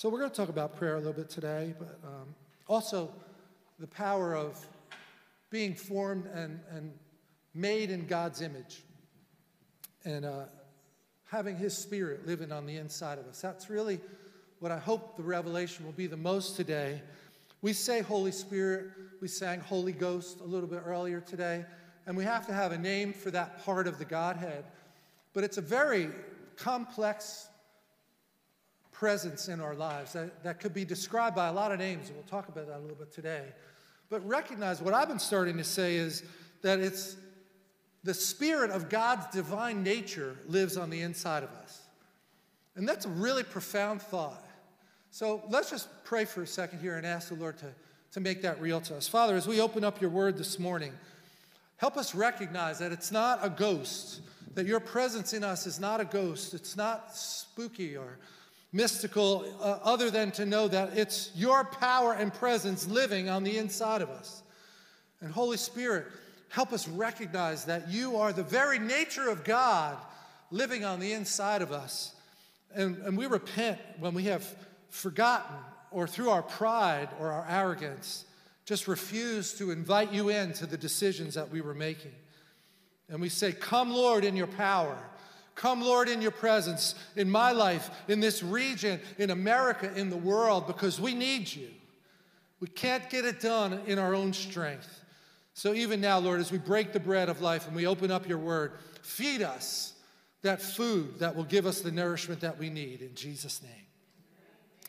So, we're going to talk about prayer a little bit today, but um, also the power of being formed and, and made in God's image and uh, having His Spirit living on the inside of us. That's really what I hope the revelation will be the most today. We say Holy Spirit, we sang Holy Ghost a little bit earlier today, and we have to have a name for that part of the Godhead. But it's a very complex presence in our lives that, that could be described by a lot of names, and we'll talk about that a little bit today. But recognize what I've been starting to say is that it's the spirit of God's divine nature lives on the inside of us. And that's a really profound thought. So let's just pray for a second here and ask the Lord to, to make that real to us. Father, as we open up your word this morning, help us recognize that it's not a ghost, that your presence in us is not a ghost, it's not spooky or mystical, uh, other than to know that it's your power and presence living on the inside of us. And Holy Spirit, help us recognize that you are the very nature of God living on the inside of us. And, and we repent when we have forgotten or through our pride or our arrogance just refuse to invite you in to the decisions that we were making. And we say, Come, Lord, in your power. Come, Lord, in your presence in my life, in this region, in America, in the world, because we need you. We can't get it done in our own strength. So, even now, Lord, as we break the bread of life and we open up your word, feed us that food that will give us the nourishment that we need in Jesus' name.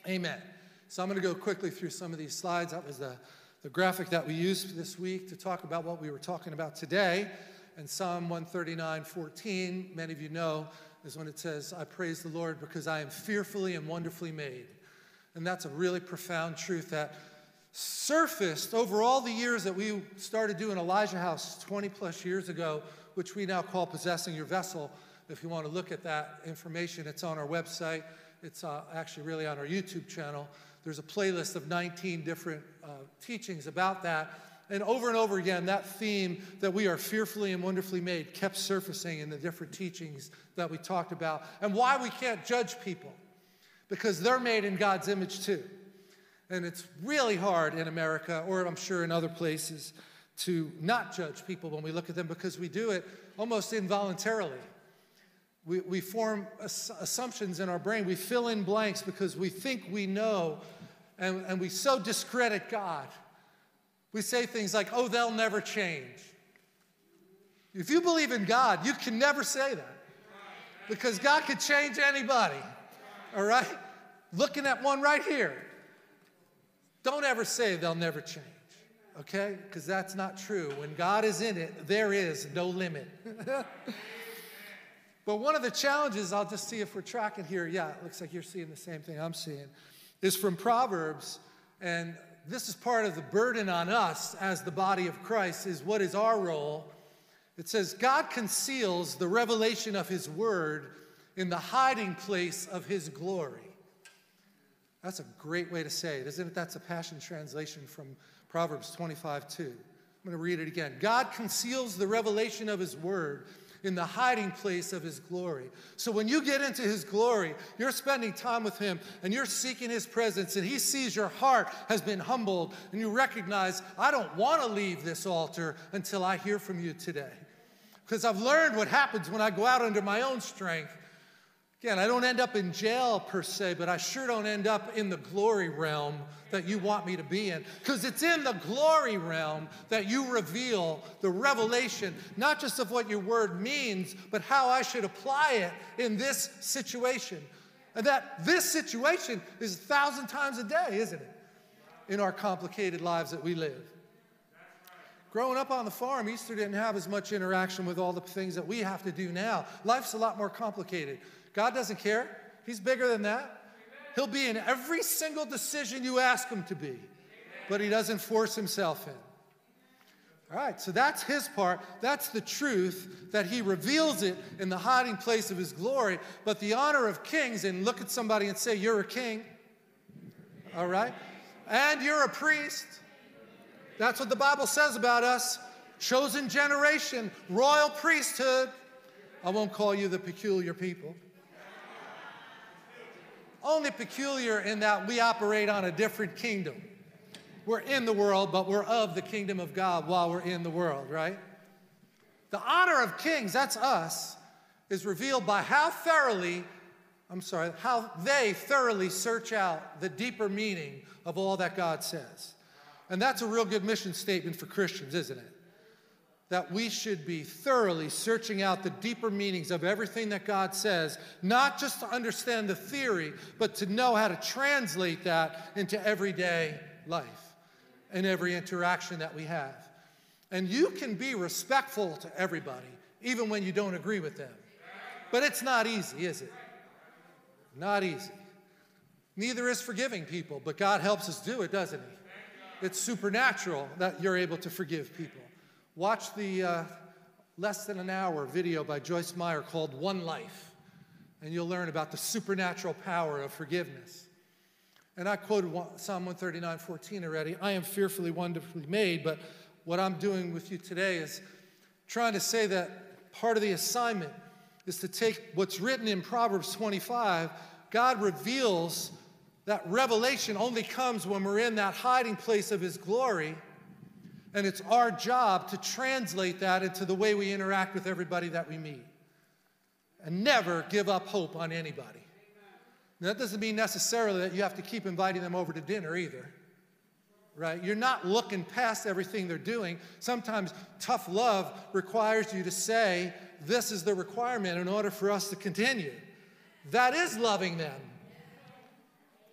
Amen. So, I'm going to go quickly through some of these slides. That was the, the graphic that we used this week to talk about what we were talking about today. And Psalm 139 14, many of you know, is when it says, I praise the Lord because I am fearfully and wonderfully made. And that's a really profound truth that surfaced over all the years that we started doing Elijah House 20 plus years ago, which we now call Possessing Your Vessel. If you want to look at that information, it's on our website. It's uh, actually really on our YouTube channel. There's a playlist of 19 different uh, teachings about that. And over and over again, that theme that we are fearfully and wonderfully made kept surfacing in the different teachings that we talked about. And why we can't judge people, because they're made in God's image too. And it's really hard in America, or I'm sure in other places, to not judge people when we look at them because we do it almost involuntarily. We, we form ass- assumptions in our brain. We fill in blanks because we think we know, and, and we so discredit God we say things like, oh, they'll never change. If you believe in God, you can never say that because God could change anybody. All right? Looking at one right here. Don't ever say they'll never change, okay? Because that's not true. When God is in it, there is no limit. but one of the challenges, I'll just see if we're tracking here. Yeah, it looks like you're seeing the same thing I'm seeing, is from Proverbs. And this is part of the burden on us as the body of Christ is what is our role? It says, God conceals the revelation of his word in the hiding place of his glory. That's a great way to say it, isn't it? That's a Passion Translation from Proverbs 25 2. I'm going to read it again. God conceals the revelation of his word in the hiding place of his glory. So when you get into his glory, you're spending time with him and you're seeking his presence, and he sees your heart has been humbled, and you recognize, I don't want to leave this altar until I hear from you today. Because I've learned what happens when I go out under my own strength Again, I don't end up in jail per se, but I sure don't end up in the glory realm that you want me to be in. Because it's in the glory realm that you reveal the revelation, not just of what your word means, but how I should apply it in this situation. And that this situation is a thousand times a day, isn't it? In our complicated lives that we live. Growing up on the farm, Easter didn't have as much interaction with all the things that we have to do now. Life's a lot more complicated. God doesn't care. He's bigger than that. He'll be in every single decision you ask him to be, but he doesn't force himself in. All right, so that's his part. That's the truth that he reveals it in the hiding place of his glory. But the honor of kings, and look at somebody and say, You're a king. All right? And you're a priest. That's what the Bible says about us chosen generation, royal priesthood. I won't call you the peculiar people. Only peculiar in that we operate on a different kingdom. We're in the world, but we're of the kingdom of God while we're in the world, right? The honor of kings, that's us, is revealed by how thoroughly, I'm sorry, how they thoroughly search out the deeper meaning of all that God says. And that's a real good mission statement for Christians, isn't it? That we should be thoroughly searching out the deeper meanings of everything that God says, not just to understand the theory, but to know how to translate that into everyday life and every interaction that we have. And you can be respectful to everybody, even when you don't agree with them. But it's not easy, is it? Not easy. Neither is forgiving people, but God helps us do it, doesn't He? It's supernatural that you're able to forgive people. Watch the uh, less than an hour video by Joyce Meyer called One Life, and you'll learn about the supernatural power of forgiveness. And I quoted Psalm 139 14 already. I am fearfully, wonderfully made, but what I'm doing with you today is trying to say that part of the assignment is to take what's written in Proverbs 25. God reveals that revelation only comes when we're in that hiding place of His glory and it's our job to translate that into the way we interact with everybody that we meet. And never give up hope on anybody. Now, that doesn't mean necessarily that you have to keep inviting them over to dinner either. Right? You're not looking past everything they're doing. Sometimes tough love requires you to say, This is the requirement in order for us to continue. That is loving them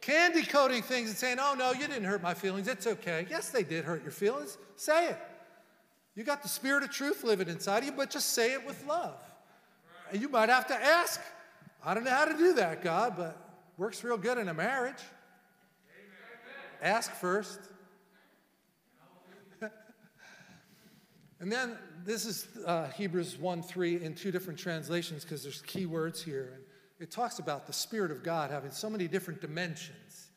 candy coating things and saying, oh no, you didn't hurt my feelings. It's okay. Yes, they did hurt your feelings. Say it. You got the spirit of truth living inside of you, but just say it with love. And you might have to ask. I don't know how to do that, God, but works real good in a marriage. Ask first. and then this is uh, Hebrews 1 3 in two different translations because there's key words here. It talks about the Spirit of God having so many different dimensions.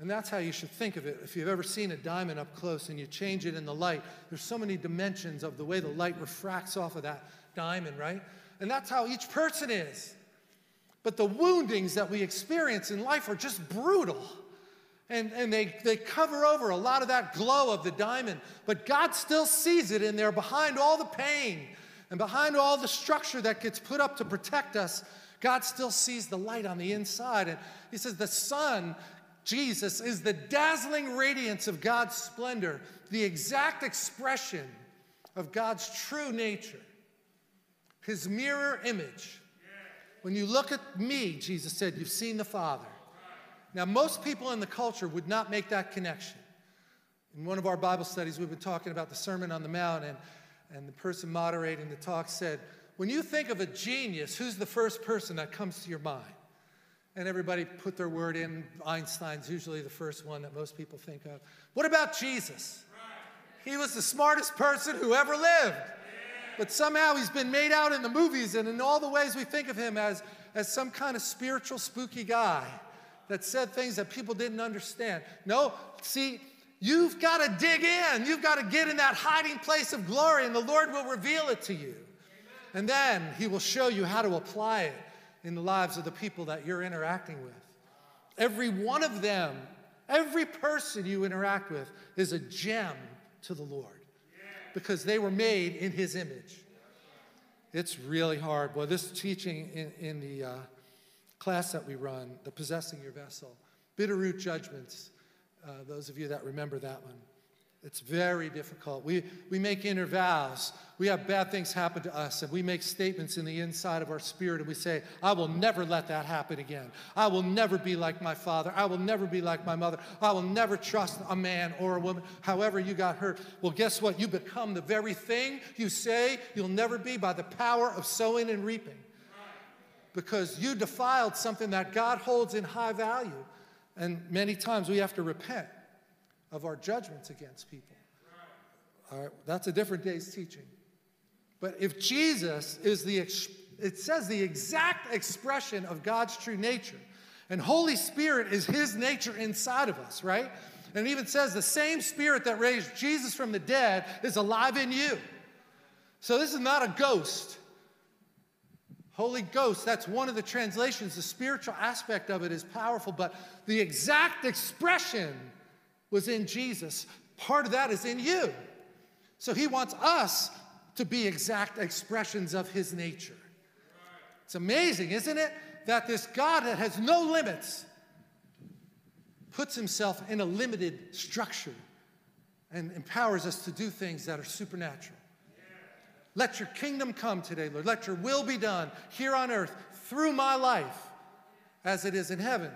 And that's how you should think of it. If you've ever seen a diamond up close and you change it in the light, there's so many dimensions of the way the light refracts off of that diamond, right? And that's how each person is. But the woundings that we experience in life are just brutal. And, and they, they cover over a lot of that glow of the diamond. But God still sees it in there behind all the pain and behind all the structure that gets put up to protect us. God still sees the light on the inside. And he says, The Son, Jesus, is the dazzling radiance of God's splendor, the exact expression of God's true nature, his mirror image. When you look at me, Jesus said, you've seen the Father. Now, most people in the culture would not make that connection. In one of our Bible studies, we've been talking about the Sermon on the Mount, and, and the person moderating the talk said, when you think of a genius, who's the first person that comes to your mind? And everybody put their word in. Einstein's usually the first one that most people think of. What about Jesus? He was the smartest person who ever lived. But somehow he's been made out in the movies and in all the ways we think of him as, as some kind of spiritual, spooky guy that said things that people didn't understand. No, see, you've got to dig in. You've got to get in that hiding place of glory, and the Lord will reveal it to you. And then He will show you how to apply it in the lives of the people that you're interacting with. Every one of them, every person you interact with is a gem to the Lord because they were made in His image. It's really hard. Well, this teaching in, in the uh, class that we run, the possessing your vessel, bitter root judgments, uh, those of you that remember that one. It's very difficult. We, we make inner vows. We have bad things happen to us, and we make statements in the inside of our spirit, and we say, I will never let that happen again. I will never be like my father. I will never be like my mother. I will never trust a man or a woman, however you got hurt. Well, guess what? You become the very thing you say you'll never be by the power of sowing and reaping. Because you defiled something that God holds in high value. And many times we have to repent of our judgments against people. All right, that's a different day's teaching. But if Jesus is the, it says the exact expression of God's true nature, and Holy Spirit is his nature inside of us, right? And it even says the same spirit that raised Jesus from the dead is alive in you. So this is not a ghost. Holy Ghost, that's one of the translations. The spiritual aspect of it is powerful, but the exact expression was in Jesus. Part of that is in you. So he wants us to be exact expressions of his nature. It's amazing, isn't it? That this God that has no limits puts himself in a limited structure and empowers us to do things that are supernatural. Let your kingdom come today, Lord. Let your will be done here on earth through my life as it is in heaven.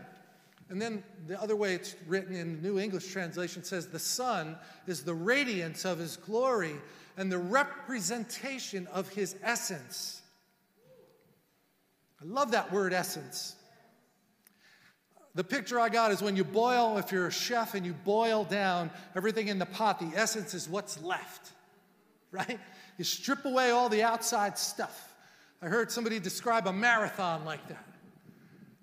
And then the other way it's written in the New English translation says, The Son is the radiance of his glory and the representation of his essence. I love that word essence. The picture I got is when you boil, if you're a chef and you boil down everything in the pot, the essence is what's left, right? You strip away all the outside stuff. I heard somebody describe a marathon like that.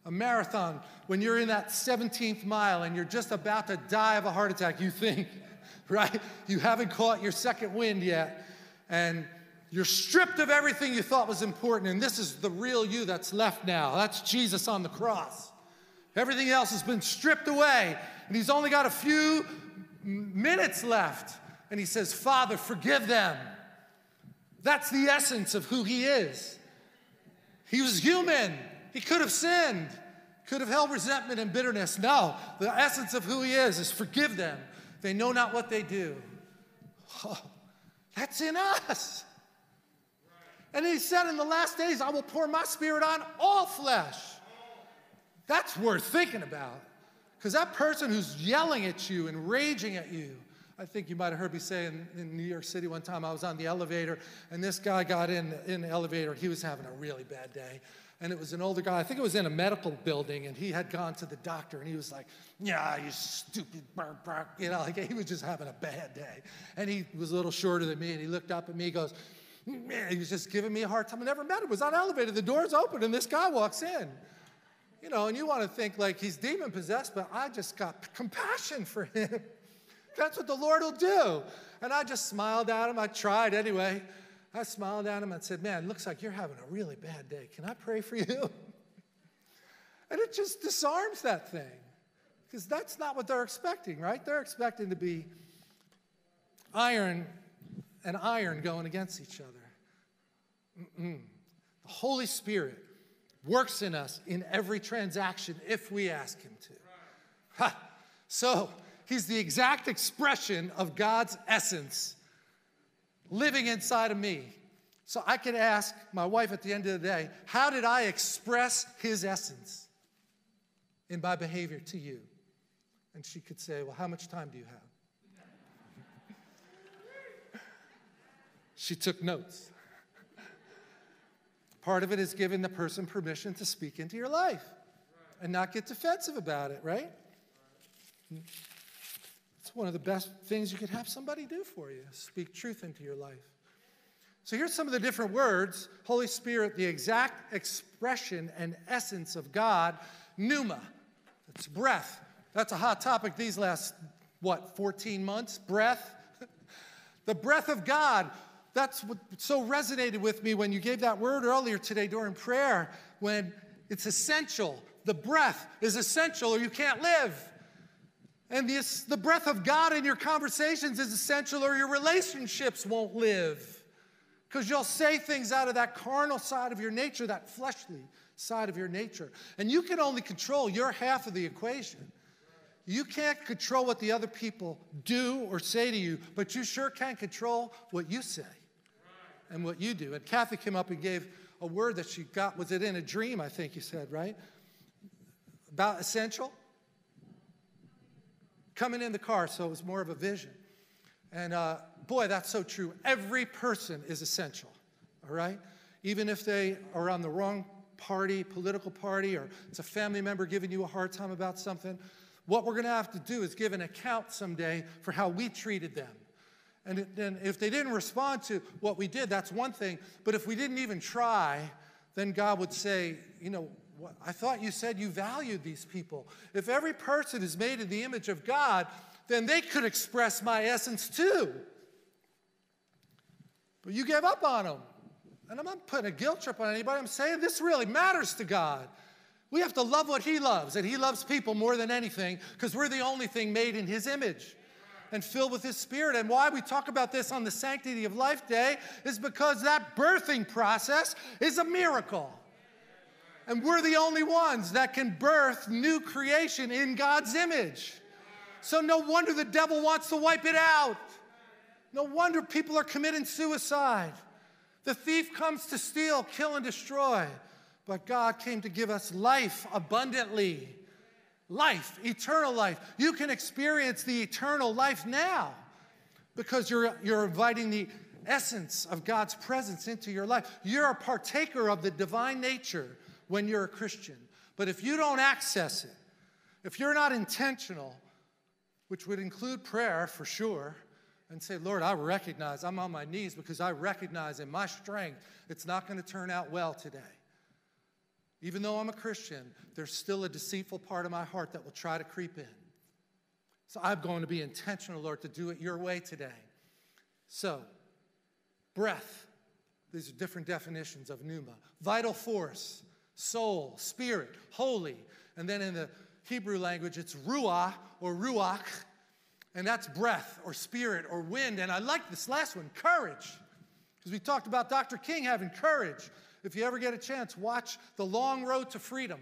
A marathon, when you're in that 17th mile and you're just about to die of a heart attack, you think, right? You haven't caught your second wind yet, and you're stripped of everything you thought was important, and this is the real you that's left now. That's Jesus on the cross. Everything else has been stripped away, and he's only got a few minutes left. And he says, Father, forgive them. That's the essence of who he is. He was human, he could have sinned, could have held resentment and bitterness. No, the essence of who he is is forgive them. They know not what they do. Oh, that's in us. And he said, In the last days, I will pour my spirit on all flesh. That's worth thinking about. Because that person who's yelling at you and raging at you, I think you might have heard me say in, in, New York City one time, I was on the elevator, and this guy got in, in the elevator. He was having a really bad day. And it was an older guy, I think it was in a medical building, and he had gone to the doctor, and he was like, Yeah, you stupid, you know, like he was just having a bad day. And he was a little shorter than me, and he looked up at me, he goes, Man, he was just giving me a hard time. I never met him. It was on elevator, the door's open, and this guy walks in. You know, and you want to think like he's demon possessed, but I just got compassion for him. That's what the Lord will do. And I just smiled at him. I tried anyway. I smiled at him and said, Man, looks like you're having a really bad day. Can I pray for you? And it just disarms that thing. Because that's not what they're expecting, right? They're expecting to be iron and iron going against each other. Mm-mm. The Holy Spirit works in us in every transaction if we ask Him to. Ha. So, He's the exact expression of God's essence living inside of me. So I could ask my wife at the end of the day, How did I express His essence in my behavior to you? And she could say, Well, how much time do you have? she took notes. Part of it is giving the person permission to speak into your life and not get defensive about it, right? One of the best things you could have somebody do for you speak truth into your life. So here's some of the different words Holy Spirit, the exact expression and essence of God, pneuma, that's breath. That's a hot topic these last, what, 14 months? Breath. the breath of God that's what so resonated with me when you gave that word earlier today during prayer, when it's essential. The breath is essential or you can't live. And this, the breath of God in your conversations is essential or your relationships won't live. Because you'll say things out of that carnal side of your nature, that fleshly side of your nature. And you can only control your half of the equation. You can't control what the other people do or say to you, but you sure can control what you say and what you do. And Kathy came up and gave a word that she got. Was it in a dream? I think you said, right? About essential? Coming in the car, so it was more of a vision. And uh, boy, that's so true. Every person is essential, all right? Even if they are on the wrong party, political party, or it's a family member giving you a hard time about something, what we're going to have to do is give an account someday for how we treated them. And then if they didn't respond to what we did, that's one thing. But if we didn't even try, then God would say, you know, I thought you said you valued these people. If every person is made in the image of God, then they could express my essence too. But you gave up on them. And I'm not putting a guilt trip on anybody. I'm saying this really matters to God. We have to love what He loves, and He loves people more than anything because we're the only thing made in His image and filled with His Spirit. And why we talk about this on the Sanctity of Life Day is because that birthing process is a miracle. And we're the only ones that can birth new creation in God's image. So no wonder the devil wants to wipe it out. No wonder people are committing suicide. The thief comes to steal, kill, and destroy. But God came to give us life abundantly. Life, eternal life. You can experience the eternal life now because you're, you're inviting the essence of God's presence into your life. You're a partaker of the divine nature when you're a Christian. But if you don't access it, if you're not intentional, which would include prayer for sure, and say, Lord, I recognize I'm on my knees because I recognize in my strength it's not going to turn out well today. Even though I'm a Christian, there's still a deceitful part of my heart that will try to creep in. So I'm going to be intentional, Lord, to do it your way today. So, breath. These are different definitions of pneuma. Vital force, soul, spirit, holy. And then in the Hebrew language, it's ruah or ruach, and that's breath or spirit or wind. And I like this last one, courage, because we talked about Dr. King having courage. If you ever get a chance, watch The Long Road to Freedom.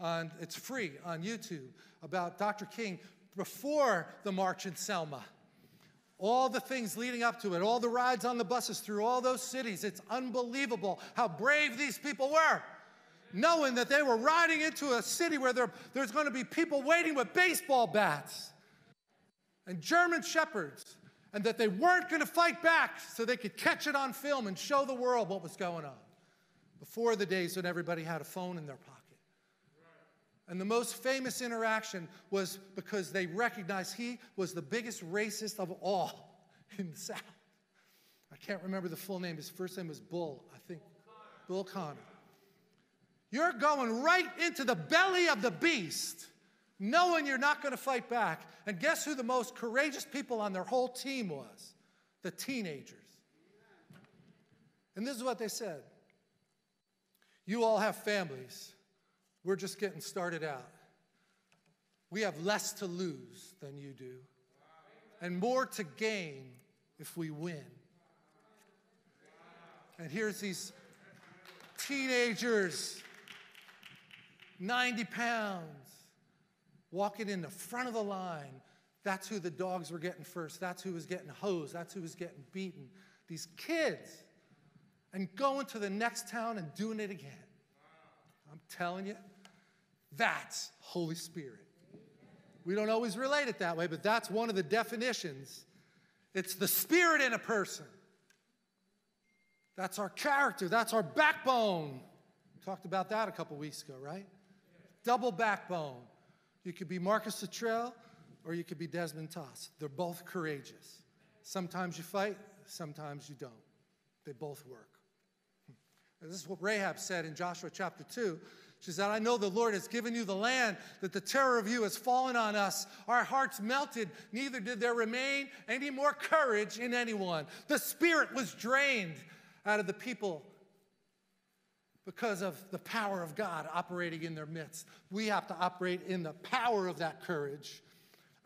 On, it's free on YouTube about Dr. King before the march in Selma. All the things leading up to it, all the rides on the buses through all those cities. It's unbelievable how brave these people were knowing that they were riding into a city where there, there's going to be people waiting with baseball bats and German shepherds, and that they weren't going to fight back so they could catch it on film and show the world what was going on before the days when everybody had a phone in their pocket. And the most famous interaction was because they recognized he was the biggest racist of all in the South. I can't remember the full name. His first name was Bull, I think. Bull Connor. You're going right into the belly of the beast, knowing you're not going to fight back. And guess who the most courageous people on their whole team was? The teenagers. And this is what they said You all have families. We're just getting started out. We have less to lose than you do, and more to gain if we win. And here's these teenagers 90 pounds, walking in the front of the line. That's who the dogs were getting first. That's who was getting hosed. That's who was getting beaten. These kids. And going to the next town and doing it again. I'm telling you, that's Holy Spirit. We don't always relate it that way, but that's one of the definitions. It's the spirit in a person. That's our character, that's our backbone. We talked about that a couple weeks ago, right? Double backbone. You could be Marcus Luttrell or you could be Desmond Doss. They're both courageous. Sometimes you fight, sometimes you don't. They both work. Hmm. And this is what Rahab said in Joshua chapter 2. She said, I know the Lord has given you the land, that the terror of you has fallen on us. Our hearts melted, neither did there remain any more courage in anyone. The spirit was drained out of the people because of the power of God operating in their midst. We have to operate in the power of that courage.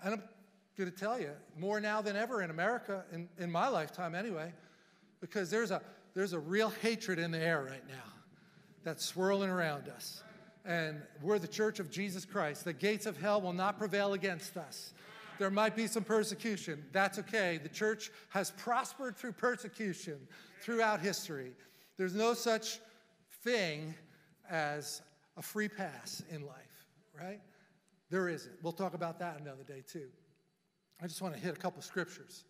And I'm going to tell you, more now than ever in America, in, in my lifetime anyway, because there's a, there's a real hatred in the air right now that's swirling around us. And we're the church of Jesus Christ. The gates of hell will not prevail against us. There might be some persecution. That's okay. The church has prospered through persecution throughout history. There's no such thing as a free pass in life, right? There isn't. We'll talk about that another day too. I just want to hit a couple scriptures.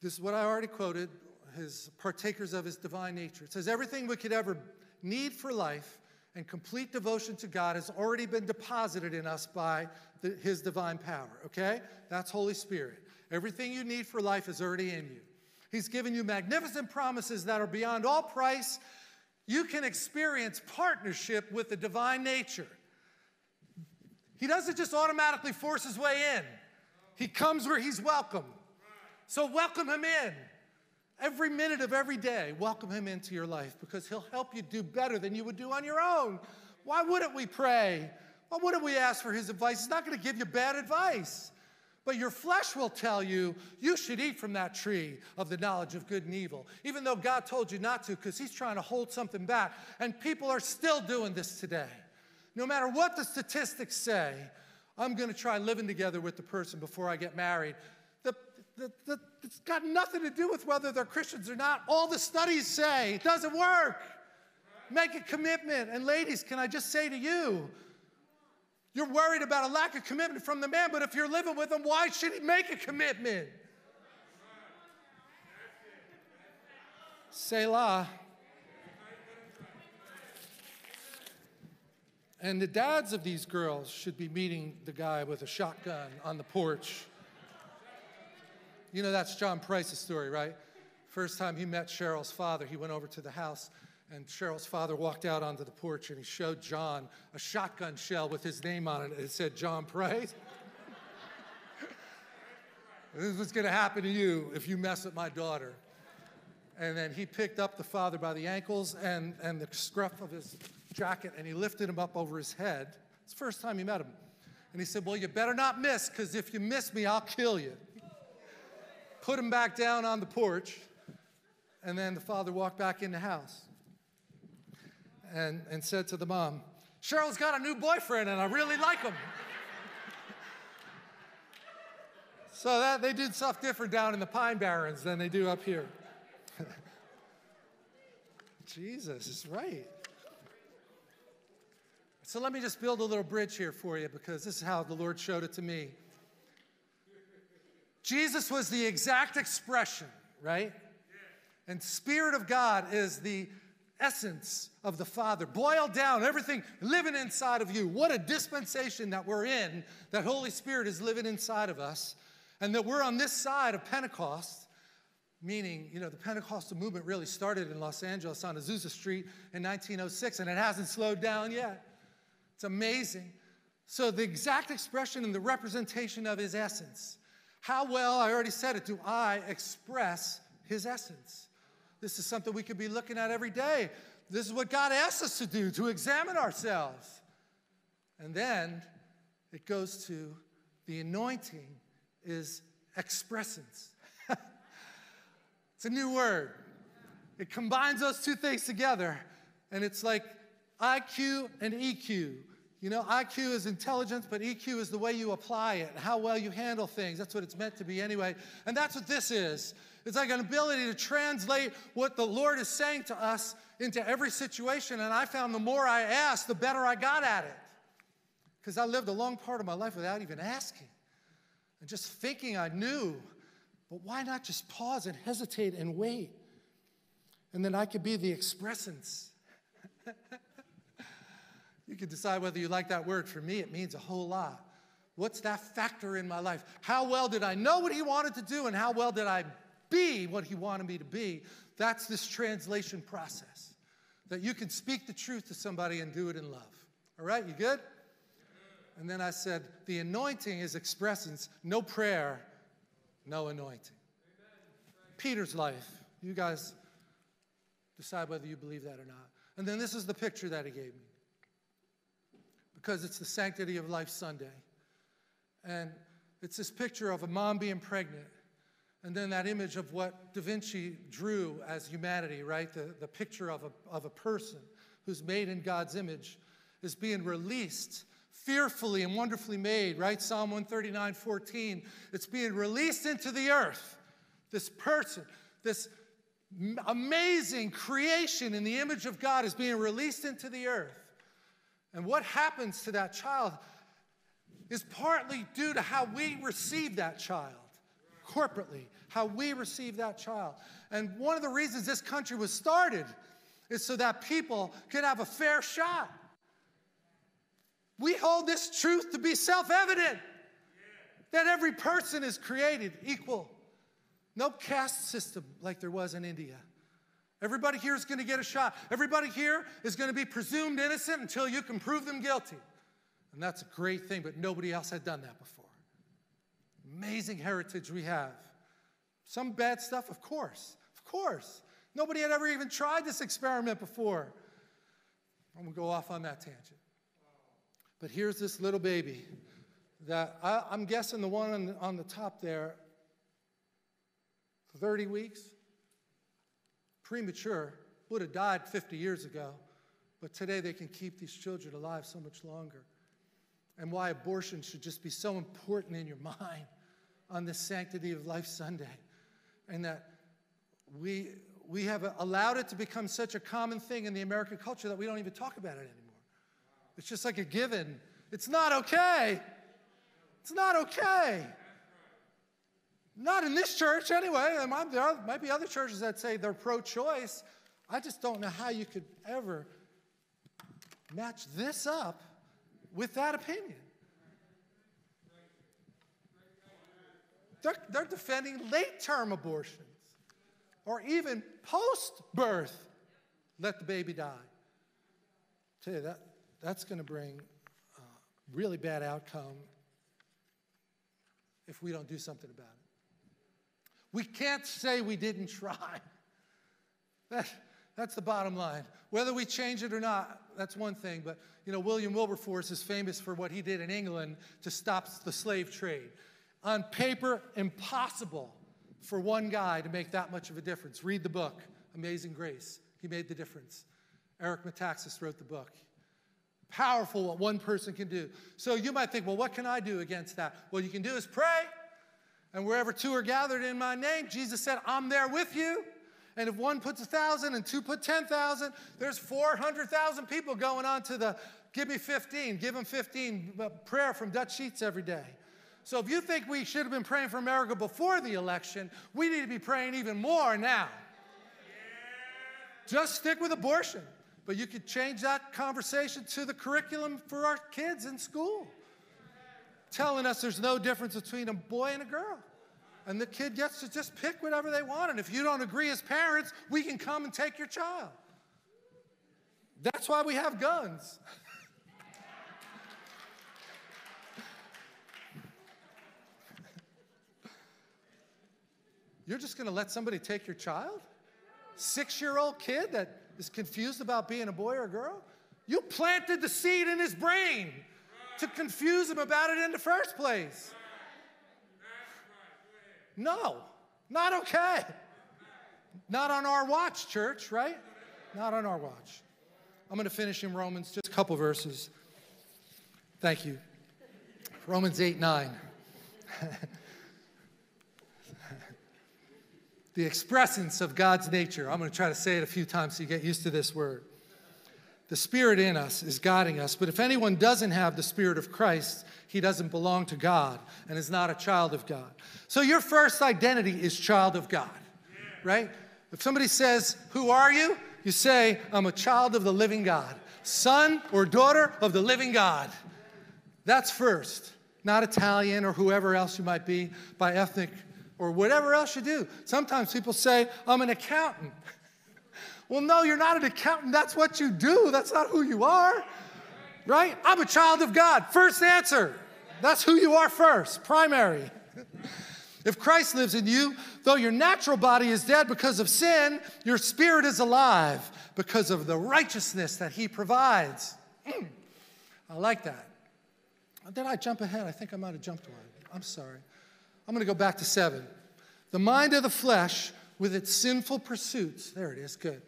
This is what I already quoted, his partakers of his divine nature. It says, Everything we could ever need for life and complete devotion to God has already been deposited in us by the, his divine power, okay? That's Holy Spirit. Everything you need for life is already in you. He's given you magnificent promises that are beyond all price you can experience partnership with the divine nature. He doesn't just automatically force his way in, he comes where he's welcome. So welcome him in Every minute of every day, welcome him into your life because he'll help you do better than you would do on your own. Why wouldn't we pray? Why wouldn't we ask for his advice? He's not going to give you bad advice. But your flesh will tell you you should eat from that tree of the knowledge of good and evil, even though God told you not to, because He's trying to hold something back. And people are still doing this today. No matter what the statistics say, I'm going to try living together with the person before I get married. The, the, the, it's got nothing to do with whether they're Christians or not. All the studies say it doesn't work. Make a commitment. And ladies, can I just say to you, you're worried about a lack of commitment from the man, but if you're living with him, why should he make a commitment? Selah. And the dads of these girls should be meeting the guy with a shotgun on the porch. You know, that's John Price's story, right? First time he met Cheryl's father, he went over to the house and Cheryl's father walked out onto the porch and he showed John a shotgun shell with his name on it. It said John Price. this is what's going to happen to you if you mess with my daughter. And then he picked up the father by the ankles and, and the scruff of his jacket and he lifted him up over his head. It's the first time he met him. And he said, Well, you better not miss, because if you miss me, I'll kill you. Put him back down on the porch. And then the father walked back in the house and, and said to the mom, Cheryl's got a new boyfriend and I really like him. so that they did stuff different down in the Pine Barrens than they do up here. Jesus is right. So let me just build a little bridge here for you because this is how the Lord showed it to me. Jesus was the exact expression, right? And Spirit of God is the essence of the Father. Boiled down, everything living inside of you. What a dispensation that we're in, that Holy Spirit is living inside of us, and that we're on this side of Pentecost. Meaning, you know, the Pentecostal movement really started in Los Angeles on Azusa Street in 1906, and it hasn't slowed down yet. It's amazing. So, the exact expression and the representation of his essence. How well, I already said it, do I express his essence? This is something we could be looking at every day. This is what God asks us to do, to examine ourselves. And then it goes to the anointing is expressance. it's a new word. It combines those two things together, and it's like IQ and EQ. You know, IQ is intelligence, but EQ is the way you apply it, how well you handle things. That's what it's meant to be anyway. And that's what this is. It's like an ability to translate what the Lord is saying to us into every situation. And I found the more I asked, the better I got at it. Because I lived a long part of my life without even asking and just thinking I knew. But why not just pause and hesitate and wait? And then I could be the expressance. you can decide whether you like that word. For me, it means a whole lot. What's that factor in my life? How well did I know what he wanted to do, and how well did I be what he wanted me to be. That's this translation process. That you can speak the truth to somebody and do it in love. All right, you good? And then I said, the anointing is expressing no prayer, no anointing. Peter's life. You guys decide whether you believe that or not. And then this is the picture that he gave me. Because it's the Sanctity of Life Sunday. And it's this picture of a mom being pregnant and then that image of what Da Vinci drew as humanity, right? The, the picture of a, of a person who's made in God's image is being released, fearfully and wonderfully made, right? Psalm 139 14. It's being released into the earth. This person, this amazing creation in the image of God is being released into the earth. And what happens to that child is partly due to how we receive that child corporately, how we receive that child. And one of the reasons this country was started is so that people could have a fair shot. We hold this truth to be self evident that every person is created equal. No caste system like there was in India. Everybody here is going to get a shot. Everybody here is going to be presumed innocent until you can prove them guilty. And that's a great thing, but nobody else had done that before amazing heritage we have. Some bad stuff, of course. Of course. Nobody had ever even tried this experiment before. I'm going to go off on that tangent. But here's this little baby that I, am guessing the one on the, on the top there, 30 weeks, premature, would have died 50 years ago. But today they can keep these children alive so much longer. And why abortion should just be so important in your mind on this Sanctity of Life Sunday. And that we, we have allowed it to become such a common thing in the American culture that we don't even talk about it anymore. It's just like a given. It's not okay. It's not okay. Not in this church, anyway. There might be other churches that say they're pro choice. I just don't know how you could ever match this up with that opinion. They're, they're defending late term abortions or even post birth, let the baby die. I tell you, that, that's going to bring a really bad outcome if we don't do something about it. We can't say we didn't try. That, that's the bottom line. Whether we change it or not, that's one thing. But, you know, William Wilberforce is famous for what he did in England to stop the slave trade. On paper, impossible for one guy to make that much of a difference. Read the book, Amazing Grace. He made the difference. Eric Metaxas wrote the book. Powerful what one person can do. So you might think, well, what can I do against that? What you can do is pray. And wherever two are gathered in my name, Jesus said, I'm there with you. And if one puts a thousand and two put 10,000, there's 400,000 people going on to the give me 15, give Him 15 uh, prayer from Dutch Sheets every day. So if you think we should have been praying for America before the election, we need to be praying even more now. Just stick with abortion. But you could change that conversation to the curriculum for our kids in school, telling us there's no difference between a boy and a girl. And the kid gets to just pick whatever they want. And if you don't agree as parents, we can come and take your child. That's why we have guns. You're just going to let somebody take your child? Six year old kid that is confused about being a boy or a girl? You planted the seed in his brain to confuse him about it in the first place. No, not okay. Not on our watch, church, right? Not on our watch. I'm going to finish in Romans, just a couple verses. Thank you. Romans 8 9. the expressance of God's nature. I'm going to try to say it a few times so you get used to this word. The Spirit in us is guiding us, but if anyone doesn't have the Spirit of Christ, he doesn't belong to God and is not a child of God. So your first identity is child of God, right? If somebody says, Who are you? You say, I'm a child of the living God, son or daughter of the living God. That's first, not Italian or whoever else you might be by ethnic or whatever else you do. Sometimes people say, I'm an accountant. Well, no, you're not an accountant. That's what you do, that's not who you are. Right? I'm a child of God. First answer. That's who you are first, primary. if Christ lives in you, though your natural body is dead because of sin, your spirit is alive because of the righteousness that he provides. I like that. Did I jump ahead? I think I might have jumped one. I'm sorry. I'm going to go back to seven. The mind of the flesh, with its sinful pursuits, there it is, good,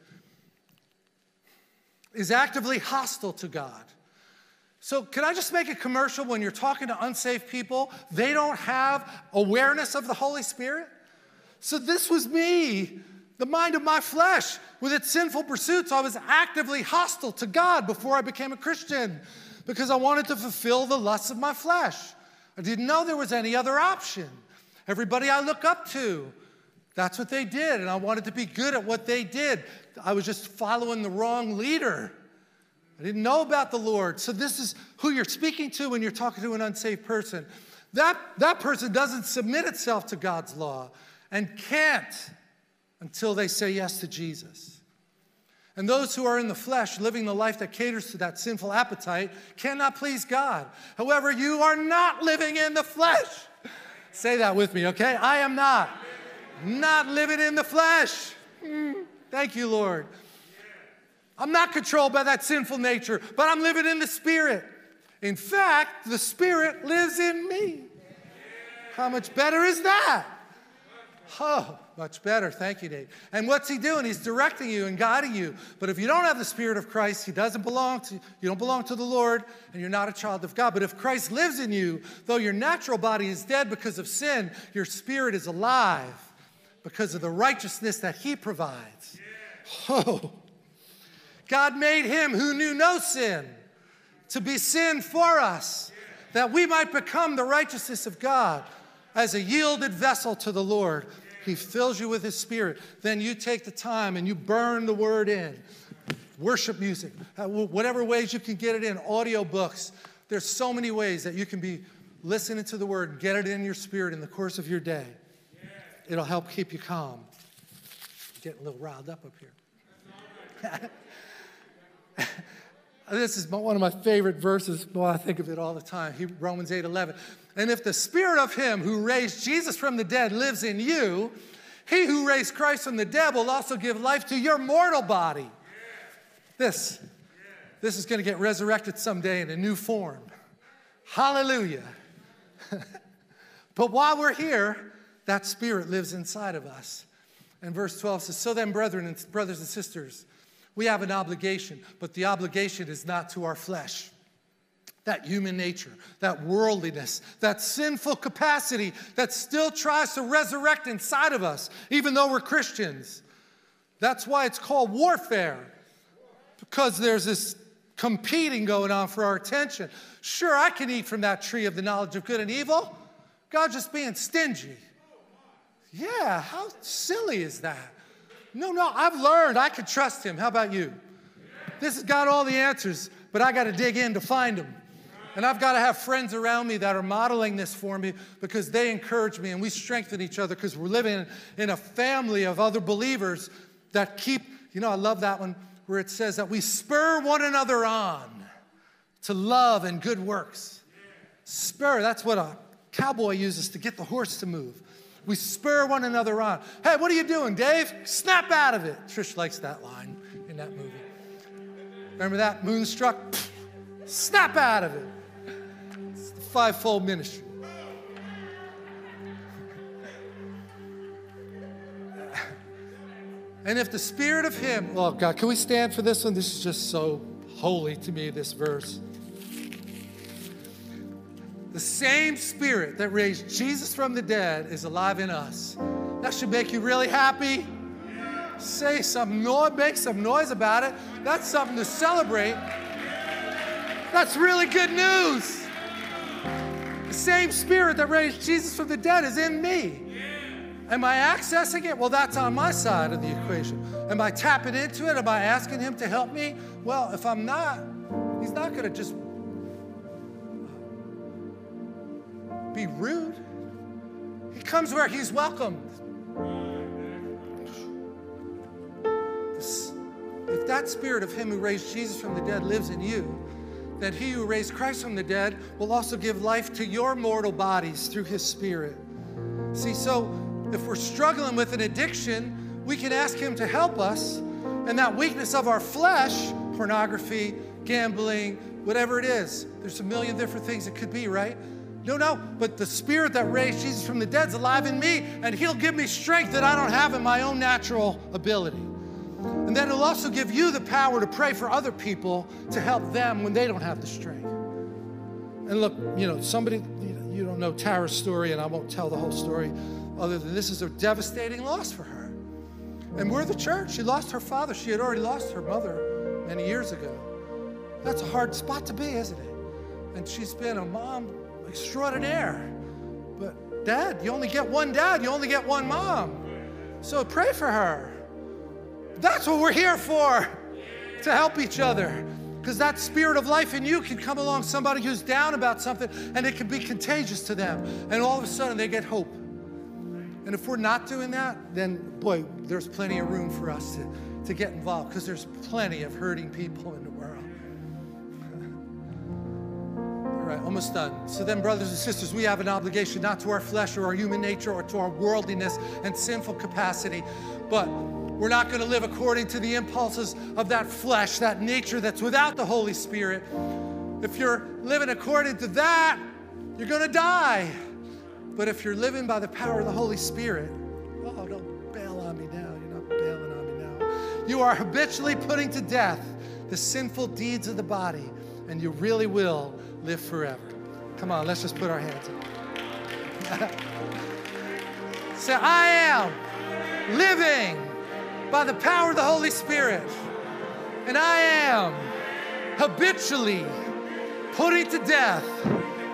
is actively hostile to God. So, can I just make a commercial when you're talking to unsafe people? They don't have awareness of the Holy Spirit. So, this was me, the mind of my flesh, with its sinful pursuits. I was actively hostile to God before I became a Christian because I wanted to fulfill the lusts of my flesh. I didn't know there was any other option. Everybody I look up to, that's what they did. And I wanted to be good at what they did. I was just following the wrong leader. I didn't know about the Lord. So, this is who you're speaking to when you're talking to an unsaved person. That, that person doesn't submit itself to God's law and can't until they say yes to Jesus. And those who are in the flesh, living the life that caters to that sinful appetite, cannot please God. However, you are not living in the flesh. Say that with me, okay? I am not. Not living in the flesh. Thank you, Lord. I'm not controlled by that sinful nature, but I'm living in the Spirit. In fact, the Spirit lives in me. How much better is that? Oh, much better. Thank you, Dave. And what's he doing? He's directing you and guiding you. But if you don't have the Spirit of Christ, he doesn't belong to you. You don't belong to the Lord, and you're not a child of God. But if Christ lives in you, though your natural body is dead because of sin, your spirit is alive because of the righteousness that he provides. Oh. God made him who knew no sin to be sin for us, that we might become the righteousness of God as a yielded vessel to the Lord. He fills you with His Spirit. Then you take the time and you burn the Word in. Worship music, uh, whatever ways you can get it in, audio books. There's so many ways that you can be listening to the Word get it in your spirit in the course of your day. It'll help keep you calm. Getting a little riled up up here. this is one of my favorite verses. Well, I think of it all the time. Romans 8 11. And if the spirit of him who raised Jesus from the dead lives in you, he who raised Christ from the dead will also give life to your mortal body. This, this is going to get resurrected someday in a new form. Hallelujah. but while we're here, that spirit lives inside of us. And verse 12 says, So then, brethren and brothers and sisters, we have an obligation, but the obligation is not to our flesh. That human nature, that worldliness, that sinful capacity that still tries to resurrect inside of us, even though we're Christians. That's why it's called warfare, because there's this competing going on for our attention. Sure, I can eat from that tree of the knowledge of good and evil. God's just being stingy. Yeah, how silly is that? No, no, I've learned I can trust him. How about you? This has got all the answers, but I got to dig in to find them. And I've got to have friends around me that are modeling this for me because they encourage me and we strengthen each other because we're living in a family of other believers that keep, you know, I love that one where it says that we spur one another on to love and good works. Spur, that's what a cowboy uses to get the horse to move. We spur one another on. Hey, what are you doing, Dave? Snap out of it. Trish likes that line in that movie. Remember that? Moonstruck? Snap out of it. It's the fivefold ministry. And if the spirit of him, oh God, can we stand for this one? This is just so holy to me, this verse. The same spirit that raised Jesus from the dead is alive in us. That should make you really happy. Say some noise, make some noise about it. That's something to celebrate. That's really good news. The same spirit that raised Jesus from the dead is in me. Am I accessing it? Well, that's on my side of the equation. Am I tapping into it? Am I asking Him to help me? Well, if I'm not, He's not going to just be rude. He comes where he's welcomed. If that spirit of him who raised Jesus from the dead lives in you, then he who raised Christ from the dead will also give life to your mortal bodies through his spirit. See, so if we're struggling with an addiction, we can ask him to help us. And that weakness of our flesh, pornography, gambling, whatever it is, there's a million different things it could be, right? No, no, but the spirit that raised Jesus from the dead is alive in me, and he'll give me strength that I don't have in my own natural ability. And then he'll also give you the power to pray for other people to help them when they don't have the strength. And look, you know, somebody, you don't know Tara's story, and I won't tell the whole story, other than this is a devastating loss for her. And we're the church. She lost her father. She had already lost her mother many years ago. That's a hard spot to be, isn't it? And she's been a mom extraordinaire. But dad, you only get one dad, you only get one mom. So pray for her. That's what we're here for, to help each other. Because that spirit of life in you can come along somebody who's down about something and it can be contagious to them. And all of a sudden they get hope. And if we're not doing that, then boy, there's plenty of room for us to, to get involved because there's plenty of hurting people in the world. All right, almost done. So then, brothers and sisters, we have an obligation not to our flesh or our human nature or to our worldliness and sinful capacity, but We're not going to live according to the impulses of that flesh, that nature that's without the Holy Spirit. If you're living according to that, you're going to die. But if you're living by the power of the Holy Spirit, oh, don't bail on me now. You're not bailing on me now. You are habitually putting to death the sinful deeds of the body, and you really will live forever. Come on, let's just put our hands up. Say, I am living by the power of the Holy Spirit, and I am habitually putting to death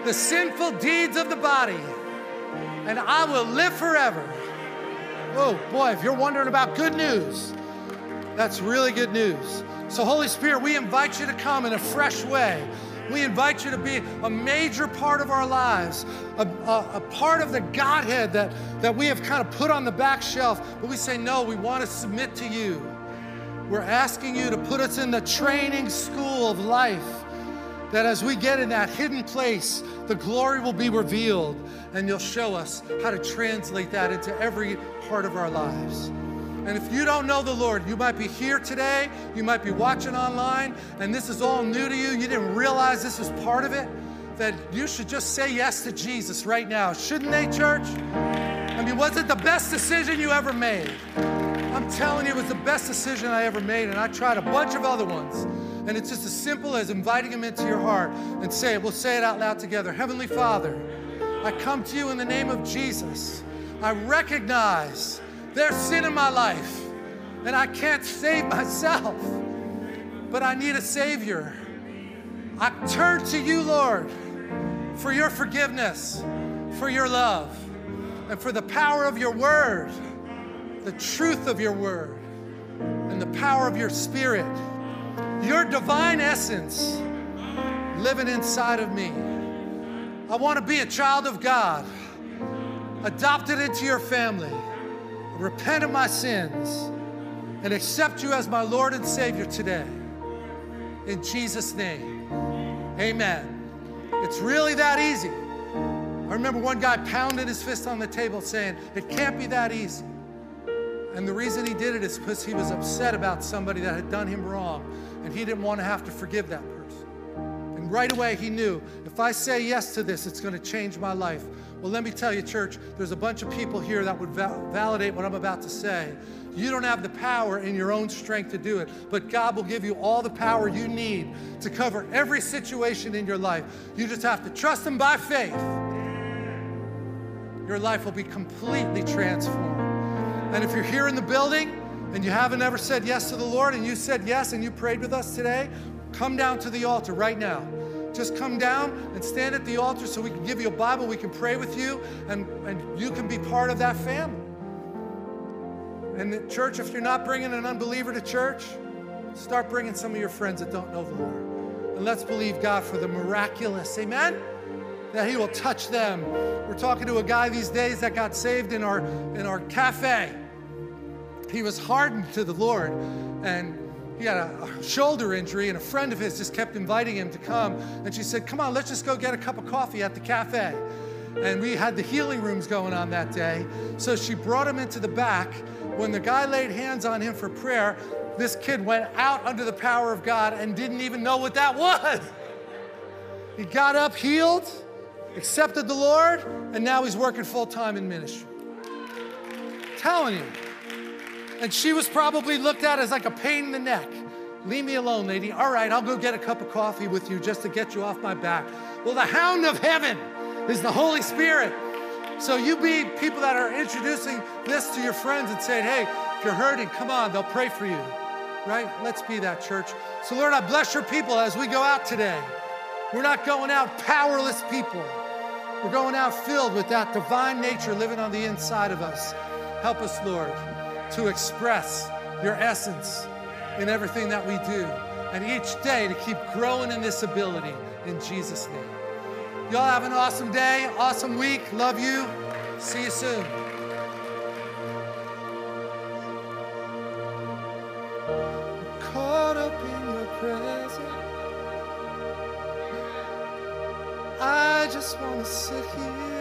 the sinful deeds of the body, and I will live forever. Oh boy, if you're wondering about good news, that's really good news. So, Holy Spirit, we invite you to come in a fresh way. We invite you to be a major part of our lives, a, a, a, part of the Godhead that, that we have kind of put on the back shelf. But we say, no, we want to submit to you. We're asking you to put us in the training school of life, that as we get in that hidden place, the glory will be revealed, and you'll show us how to translate that into every part of our lives. And if you don't know the Lord, you might be here today, you might be watching online, and this is all new to you. You didn't realize this was part of it. That you should just say yes to Jesus right now. Shouldn't they, church? I mean, was it the best decision you ever made? I'm telling you, it was the best decision I ever made, and I tried a bunch of other ones. And it's just as simple as inviting Him into your heart and say it. We'll say it out loud together. Heavenly Father, I come to you in the name of Jesus. I recognize there's sin in my life, and I can't save myself, but I need a Savior. I turn to you, Lord, for your forgiveness, for your love, and for the power of your word, the truth of your word, and the power of your spirit, your divine essence living inside of me. I want to be a child of God, adopted into your family repent of my sins, and accept you as my Lord and Savior today. In Jesus' name, amen. It's really that easy. I remember one guy pounding his fist on the table saying, It can't be that easy. And the reason he did it is because he was upset about somebody that had done him wrong, and he didn't want to have to forgive that person. Right away, he knew if I say yes to this, it's going to change my life. Well, let me tell you, church, there's a bunch of people here that would va- validate what I'm about to say. You don't have the power in your own strength to do it, but God will give you all the power you need to cover every situation in your life. You just have to trust Him by faith. Your life will be completely transformed. And if you're here in the building and you haven't ever said yes to the Lord and you said yes and you prayed with us today, come down to the altar right now just come down and stand at the altar so we can give you a Bible, we can pray with you, and, and you can be part of that family. And the church, if you're not bringing an unbeliever to church, start bringing some of your friends that don't know the Lord. And let's believe God for the miraculous. Amen? That He will touch them. We're talking to a guy these days that got saved in our, in our cafe. He was hardened to the Lord and he had a, shoulder injury, and a friend of his just kept inviting him to come. And she said, Come on, let's just go get a cup of coffee at the cafe. And we had the healing rooms going on that day. So she brought him into the back. When the guy laid hands on him for prayer, this kid went out under the power of God and didn't even know what that was. He got up, healed, accepted the Lord, and now he's working full time in ministry. telling you. And she was probably looked at as like a pain in the neck. Leave me alone, lady. All right, I'll go get a cup of coffee with you just to get you off my back. Well, the hound of heaven is the Holy Spirit. So you be people that are introducing this to your friends and saying, hey, if you're hurting, come on, they'll pray for you. Right? Let's be that church. So, Lord, I bless your people as we go out today. We're not going out powerless people. We're going out filled with that divine nature living on the inside of us. Help us, Lord to express your essence in everything that we do. And each day to keep growing in this ability in Jesus' name. Y'all have an awesome day, awesome week. Love you. See you soon. Caught up in your presence. I just want to sit here.